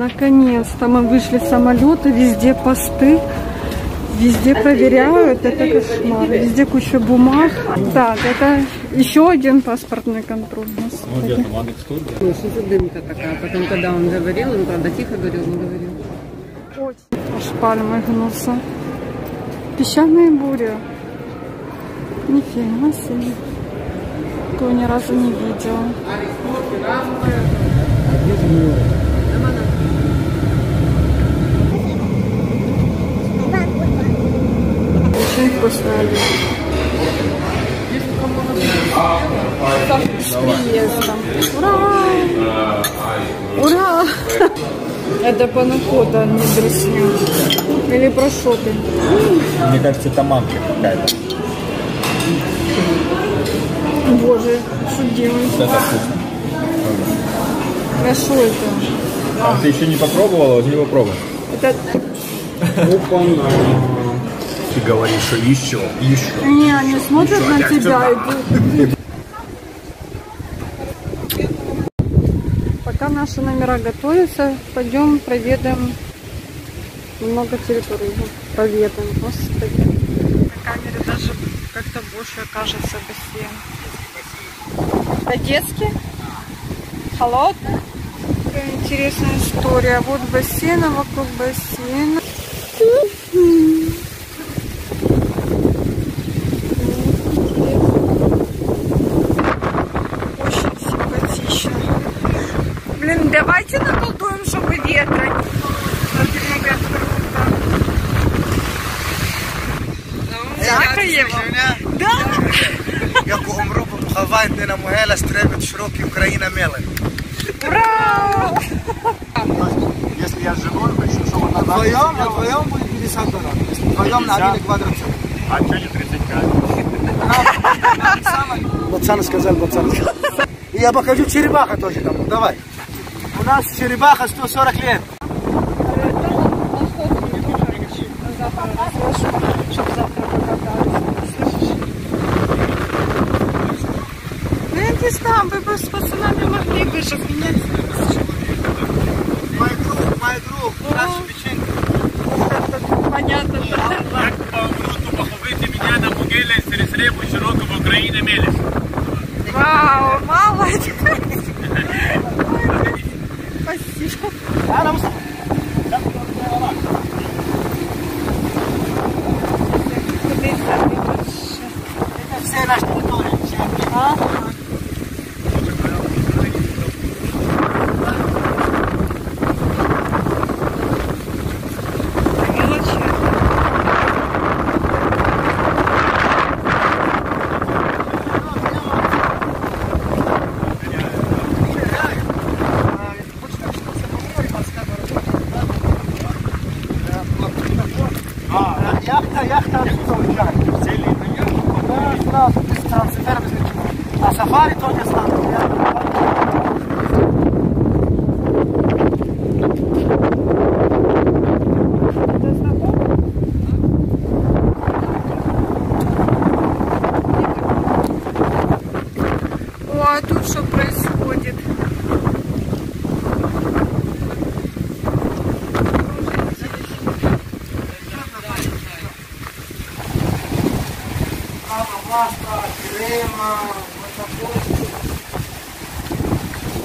Наконец-то мы вышли с самолета, везде посты, везде проверяют, это кошмар, везде куча бумаг. Так, это еще один паспортный контроль. Вот Господи. это Магнитстудия. Ну, что за дымка такая? Потом, когда он говорил, он, правда, тихо говорил, но говорил. Очень. Аж пальмы гнутся. Песчаные бури. Нифига себе. Такого ни разу не видела. Очень вкусная. С приездом. Ура! Ура! Это панакота, не дресня. Или прошоты. Мне кажется, это мамка какая-то. Боже, что делаешь? Вот это вкусно. А что это? А ты еще не попробовала? Не попробуй. Это... Ты говоришь, что еще, еще. Не, они смотрят на тебя. и Пока наши номера готовятся, пойдем проведаем много территорий. Проведаем, господи. На камере даже как-то больше кажется бассейн. А детский? Холодный? Какая интересная история. Вот бассейн, а вокруг бассейна. Очень симпатично. Блин, давайте наколдуем, чтобы ветра не было. Дякуємо. Да? Яку умру поховайте на могила стребить широкі Україна мелем. Ура! Если я живой, хочу, чтобы на вдвоем, на вдвоем будет 50 долларов. Вдвоем на один квадрат. А что не 35? Пацан сказал, пацан сказал. И я покажу черепаха тоже там. Давай. У нас черепаха 140 лет. Ну, я не знаю, вы бы с пацанами могли бы же меня Мой друг, мой друг, наша печенька. понятно. Як помру, поховити мене на могилі серед рибу широкого України меліс. Вау, молодец. Спасибо. Ana Mustafa. Это Все наши территории. все. А, Яхта, яхта отсюда уезжает. Да, сразу, без трансфера, без ничего. А сафари тоже останутся. О, а тут что происходит? Крема,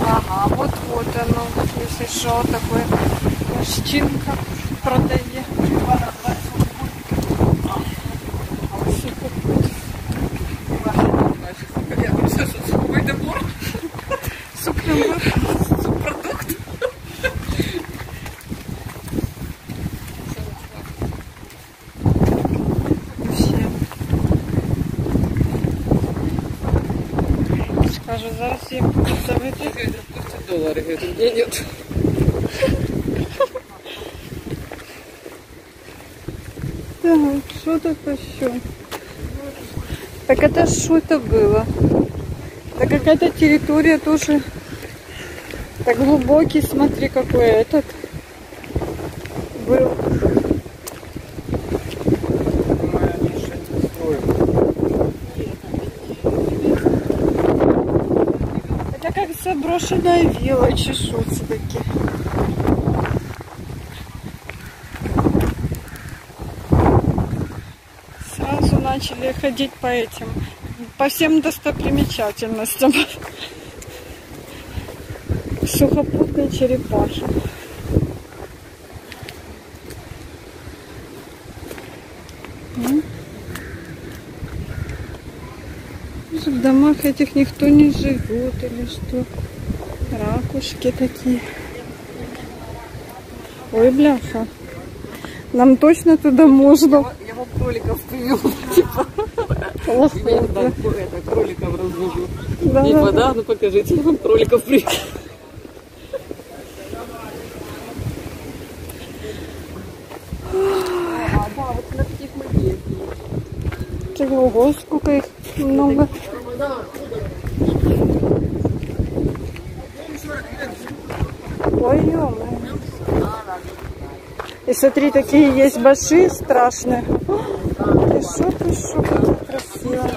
Ага, вот оно, если что, такое пластинка продает. это что это было? Да какая-то территория тоже. так глубокий, смотри, какой этот был. Это как заброшенная вилла чешутся такие. начали ходить по этим по всем достопримечательностям. Сухопутный черепашек. М? В домах этих никто не живет или что? Ракушки такие. Ой, бляха. Нам точно туда можно. Я вам кроликов привел, типа, Охота. это, кроликов развожу. Да, Не да, вода, ну покажите, я вам кроликов да, да. Ого, сколько их много. Ой, ё И смотри, такие есть баши страшные. Ты шо, ты шо, как красиво.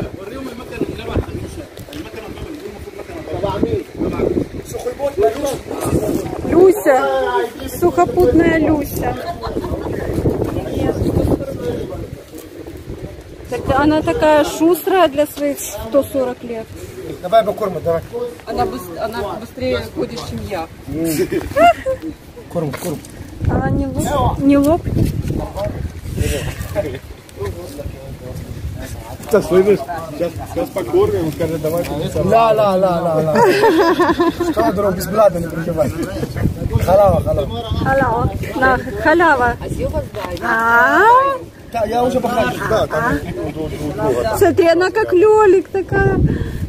Люся, сухопутная Люся. Так она такая шустрая для своих 140 лет. Давай покормим, давай. Она, быс- она быстрее ходит, чем я. Корм, корм. Она не лоб, не лоб. Ты слышишь? Сейчас, сейчас покормим, он скажет, давай Ла, ла, ла, ла, ла. Что, друг, без блада не переживай. Халава, халава. Халява. На, халява. А, Да, я уже похожу. Да, там. смотри, она как лёлик такая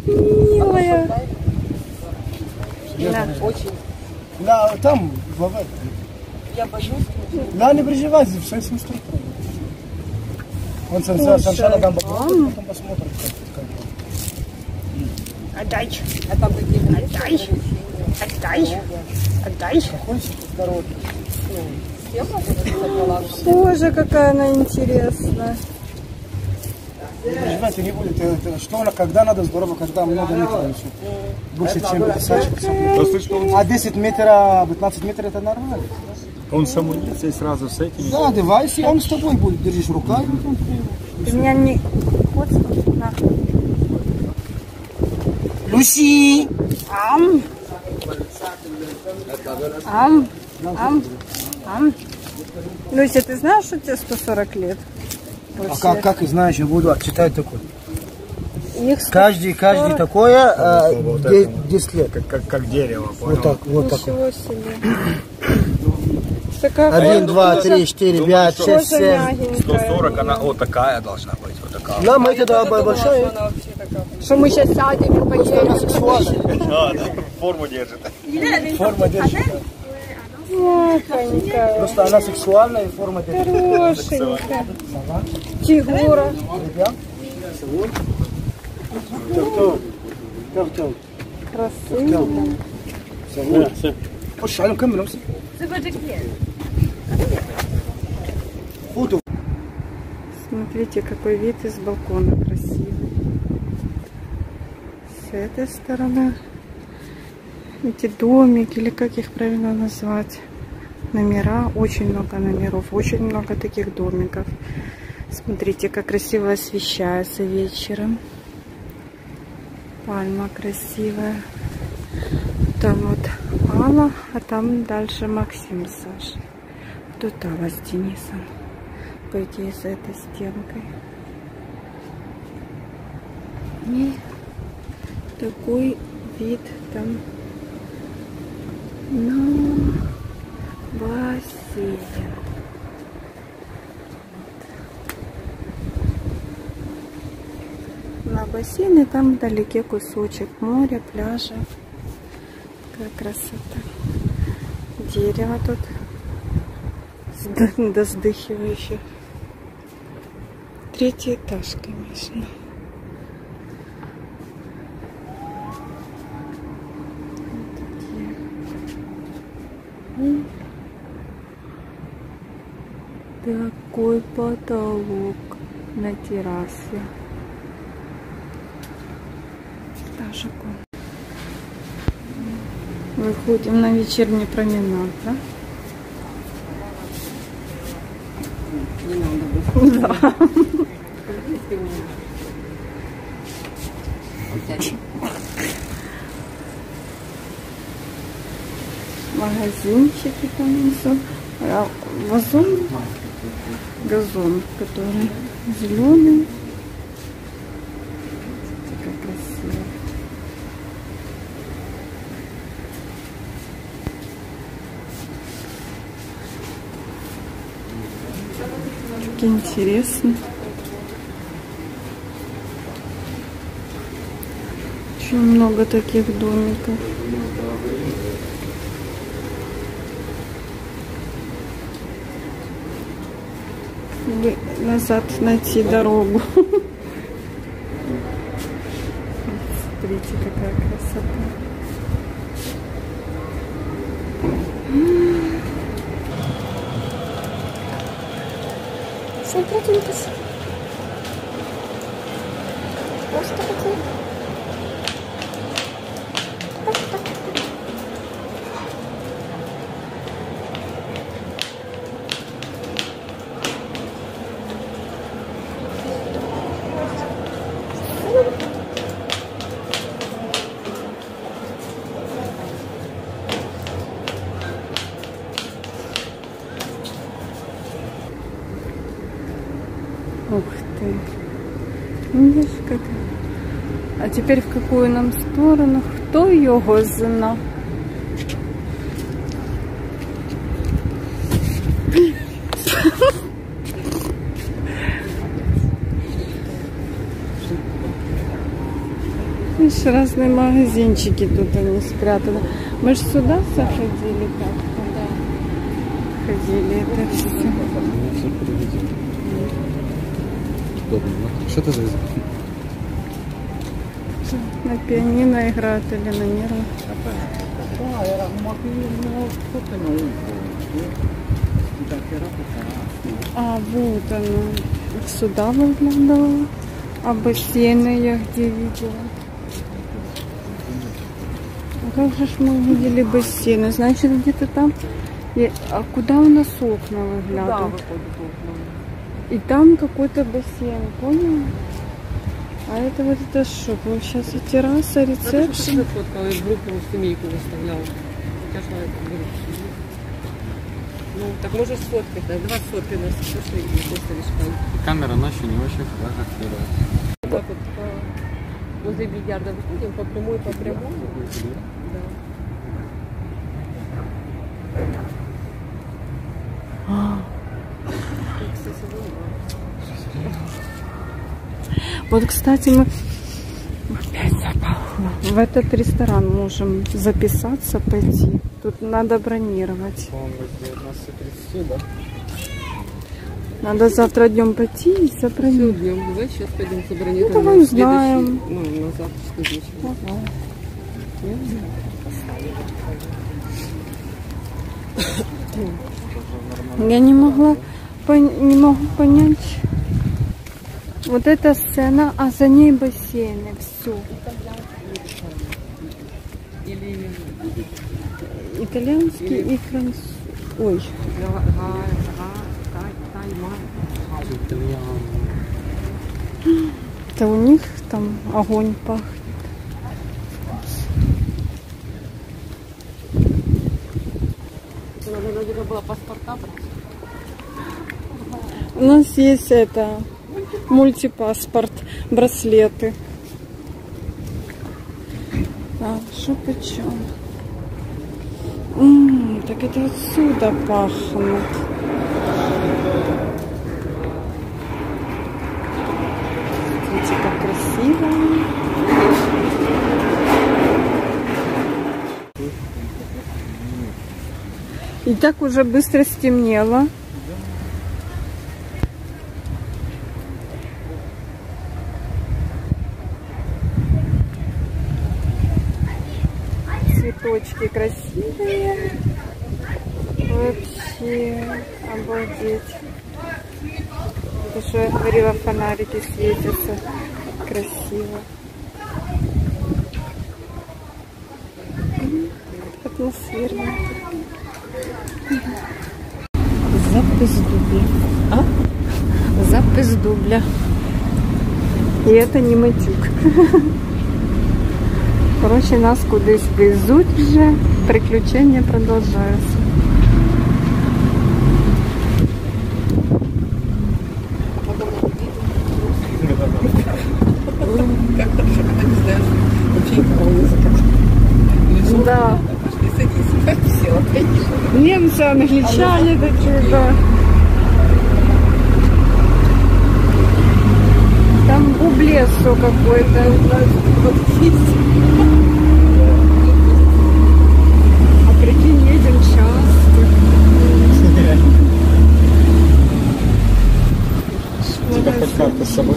милая. Да. Да, там, в Я боюсь. Да, не переживай, все с инструктором. Он сам- сам- сначала там попробует, потом посмотрит. как- как. Отдай, А отдай, отдай, отдай. Боже, какая она интересная. Не переживайте, не будет. Это- это Что она, когда надо здорово, когда много метров еще. Больше, чем 50 Да слышь, что он, А 10 метров, 15 метров это нормально. он самоубийца и сразу с этими. Да, девайс, и он с тобой будет. Держишь руками. Ты меня не... Вот, на. Люси! Ам. Ам. Ам. Ам. Люся, ты знаешь, что тебе 140 лет? А как, как и знаешь, я буду читать такой. Их Каждый, каждый такое а, Вот де- это. 10 лет. Как, как, как дерево, понял? Вот так, вот так. Ничего себе. Такая Один, два, три, четыре, пять, шесть, семь. мягенькая. 140, она вот такая должна быть, вот такая. Да, мы тогда большая. Что мы сейчас сядем и поедем форму держит. Форма держит. Просто она сексуальная и форма держит. Хорошенькая. Фигура. Красивая. Пошли, камеру нам. Фото. Смотрите, какой вид из балкона красивый. С этой стороны эти домики, или как их правильно назвать, номера, очень много номеров, очень много таких домиков. Смотрите, как красиво освещается вечером. Пальма красивая. Там вот Алла, а там дальше Максим с Сашей. Тут Алла с Денисом. По идее, за этой стенкой. И такой вид там на бассейн. На бассейне там вдалеке кусочек моря, пляжа. Какая красота. Дерево тут доздыхивающее. Третий этаж, конечно. Вот такие. И Такой потолок на террасе. Он. Выходим на вечерний променад, да? Не надо бы. Магазинчики там внизу. А вазон, газон, который зеленый. Как красиво. Так интересно. Очень много таких домиков. Назад найти дорогу. Смотрите, какая красота. Смотрите. Просто такой. Ух ты. Видишь, как. А теперь в какую нам сторону? Хто його зна? Видишь, разные магазинчики тут они спрятаны. Мы же сюда заходили как-то. Да. Ходили это все. Что это за язык? На пианино играют или на нервах. А, вот оно. Сюда выглядывало. А бассейны я где видела? А как же ж мы видели бассейны? Значит, где-то там. И- А куда у нас окна выглядывают? И там какой-то бассейн, понял? А это вот это что? Получается терраса, рецепшн? ты фоткал и в группу семейку выставлял? У тебя что это в группе сидит? Ну, так можешь сфоткать, да? Два сфоткай нас, пошли, просто лишь Камера ночью не очень фотографирует. Так вот по- возле бильярда выходим по прямой, по прямой. Да. И, кстати, вон, Вот, кстати, мы опять запахло. В этот ресторан можем записаться, пойти. Тут надо бронировать. По-моему, с 19.30, да? Надо завтра днем пойти и Все забронировать. днем. Давай сейчас пойдем забронируем. Ну, давай на узнаем. Ну, на завтрашний вечер. Я не могла, не могу понять. Вот эта сцена, а за ней бассейны, все. Или Итальянский и французский. Ой, это у них там огонь пахнет. У нас есть это мультипаспорт, браслеты. А, что почем? М, так это отсюда пахнет. Смотрите, как красиво. И так уже быстро стемнело. Цветочки красивые. Вообще обалдеть. Это что я говорила, фонарики светятся. Красиво. Атмосферно. Запис дубля. А? Запис дубля. І це не матюк. Коротше, нас кудись везуть вже. Приключення продовжуються. Да. Немцы, англичане такие, да. Там бублесо какой-то. А карта с собой?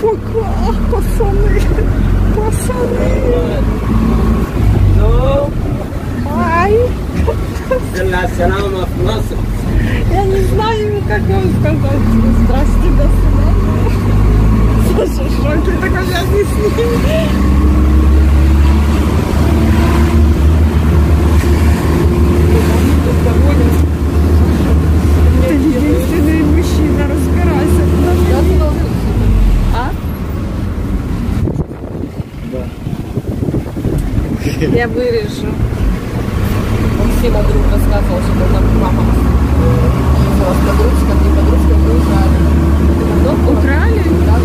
Пока, пацаны. Пацаны. Ай. Я не знаю, как вам сказать. Здрасте, до свидания. Саша в шоке, такой я не с ним. Ты Я вырежу. Он всем вдруг рассказывал, что там мама с подружкой, и подружка. Ну, Украли? Да,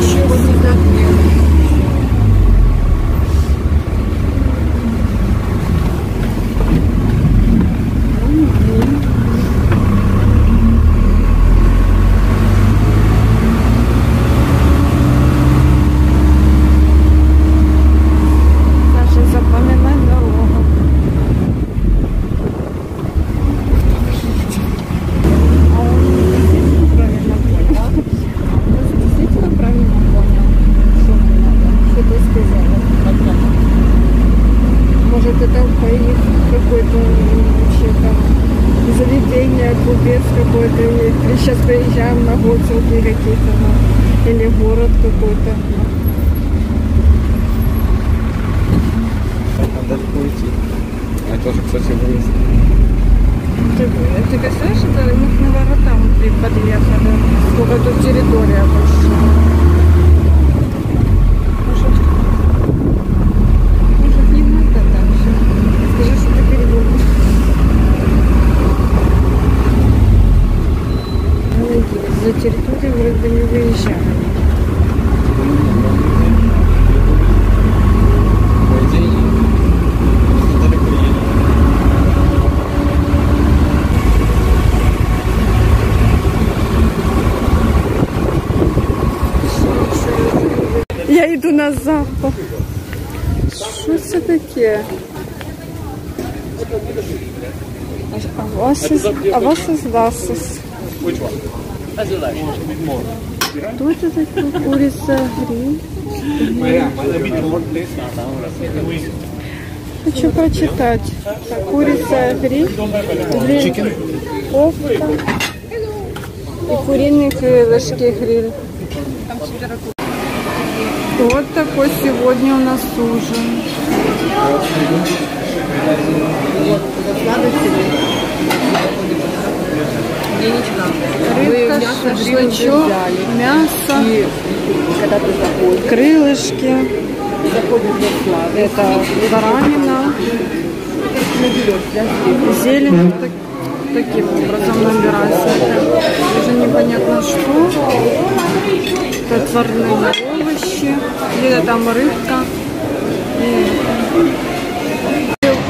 Ничего не знаю, где. Даже запоминать дорогу. А он действительно правильно понял. Он действительно правильно понял, что мне надо. Что ты сказала? Может, это по их какой-то вообще там заведение, купец какой-то. Или сейчас приезжаем на гуцелки какие-то. ну, Или город какой-то. Надо уйти. Я тоже, кстати, вылез. Ты, ты представляешь, это мы к наворотам при- подъехали. Сколько тут территория большая. Может, может не надо так все. Скажи, что ты передумал. За территорию вроде бы не выезжали. По идее, далеко не едем. Я йду на запах. Що це таке? А вас із, а вас Ласос. Что это? Курица гриль? Хочу прочитать. Курица гриль, гриль, кофта и куриные крылышки гриль. Вот такой сегодня у нас ужин. Денечка. Рыбка, шашлычок, мясо, И когда ты заходишь, крылышки. заходишь Это баранина, зелень так- таким образом набирается. Это уже непонятно что. Это отварные овощи, где-то там рыбка. И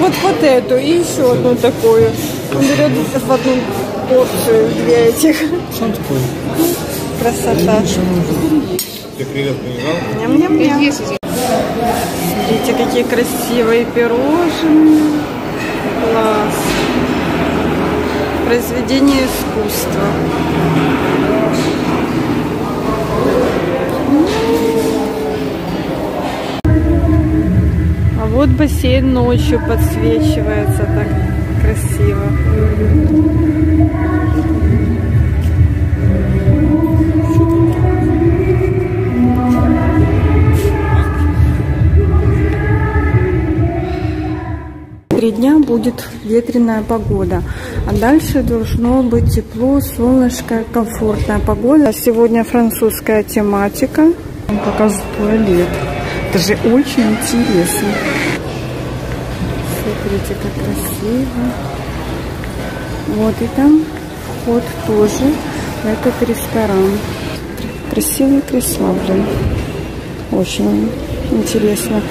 вот вот эту и еще одну такую. Он берет в одну порцию две этих. Что такое? Красота. Ты креветку не брал? Ням-ням-ням. Смотрите, какие красивые пирожные. Класс. Произведение искусства. А вот бассейн ночью подсвечивается так красиво. Три дня будет ветреная погода. А дальше должно быть тепло, солнышко, комфортная погода. Сегодня французская тематика. Покажу туалет. Это же очень интересно. Смотрите, как красиво. Вот и там вход тоже в этот ресторан. Красивые кресла, блин. Очень интересно.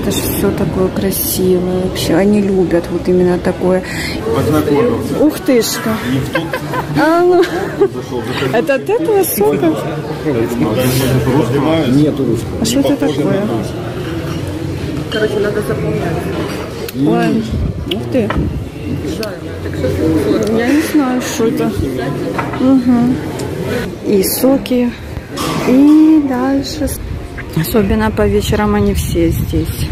Это же все такое красивое. Вообще, они любят вот именно такое. Познакомился. Ух тышка. А, ну. Это от этого сока? Нету русского. А что это такое? Короче, надо заполнять. Ой, ух ты. Я не знаю, что это. Мгм. И соки. И дальше. Особенно по вечерам они все здесь.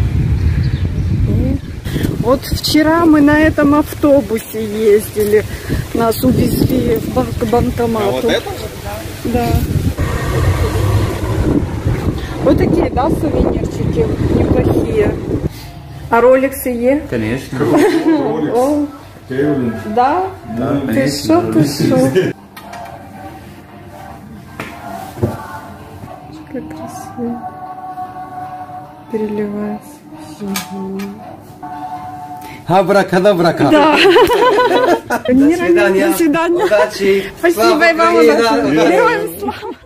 Вот вчера мы на этом автобусе ездили. Нас увезли в бан- к банкомату. Да. Вот такие, да, сувенирчики неплохие. А роликсы есть? Конечно. О, да? Ты что, ты что? Как красиво. Переливается. Абракадабрака. Да. До свидания. До свидания. Удачи. Спасибо и вам удачи. Героям слава.